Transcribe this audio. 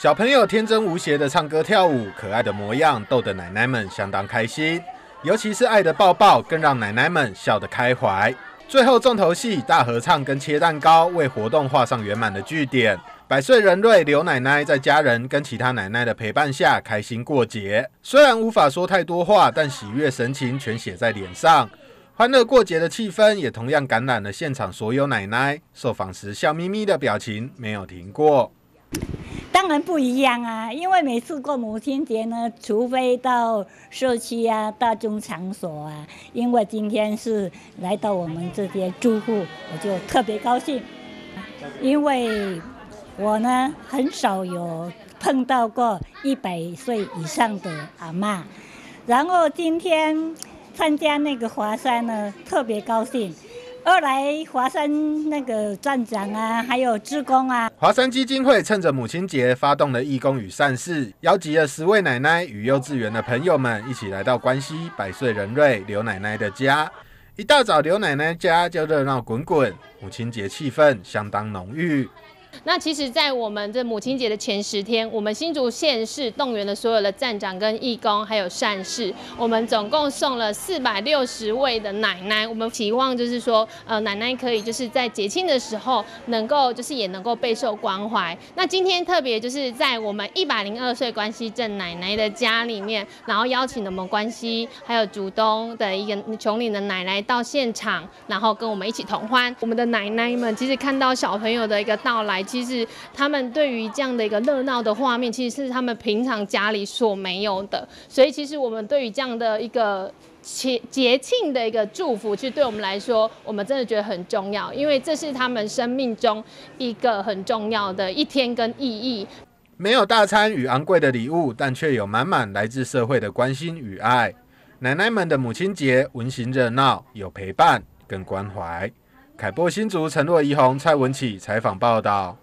小朋友天真无邪的唱歌跳舞，可爱的模样逗得奶奶们相当开心。尤其是爱的抱抱，更让奶奶们笑得开怀。最后重头戏大合唱跟切蛋糕，为活动画上圆满的句点。百岁人瑞刘奶奶在家人跟其他奶奶的陪伴下开心过节，虽然无法说太多话，但喜悦神情全写在脸上。欢乐过节的气氛也同样感染了现场所有奶奶，受访时笑眯眯的表情没有停过。当然不一样啊，因为每次过母亲节呢，除非到社区啊、大众场所啊，因为今天是来到我们这些住户，我就特别高兴，因为。我呢，很少有碰到过一百岁以上的阿妈，然后今天参加那个华山呢，特别高兴。二来华山那个站长啊，还有志工啊，华山基金会趁着母亲节发动了义工与善事，邀集了十位奶奶与幼稚园的朋友们一起来到关西百岁人瑞刘奶奶的家。一大早，刘奶奶家就热闹滚滚，母亲节气氛相当浓郁。那其实，在我们这母亲节的前十天，我们新竹县市动员了所有的站长、跟义工，还有善事，我们总共送了四百六十位的奶奶。我们期望就是说，呃，奶奶可以就是在节庆的时候，能够就是也能够备受关怀。那今天特别就是在我们一百零二岁关西镇奶奶的家里面，然后邀请了我们关西还有竹东的一个琼岭的奶奶到现场，然后跟我们一起同欢。我们的奶奶们其实看到小朋友的一个到来其实他们对于这样的一个热闹的画面，其实是他们平常家里所没有的。所以其实我们对于这样的一个节节庆的一个祝福，其实对我们来说，我们真的觉得很重要，因为这是他们生命中一个很重要的一天跟意义。没有大餐与昂贵的礼物，但却有满满来自社会的关心与爱。奶奶们的母亲节温馨热闹，有陪伴跟关怀。凯波新竹陈若怡红、蔡文启采访报道。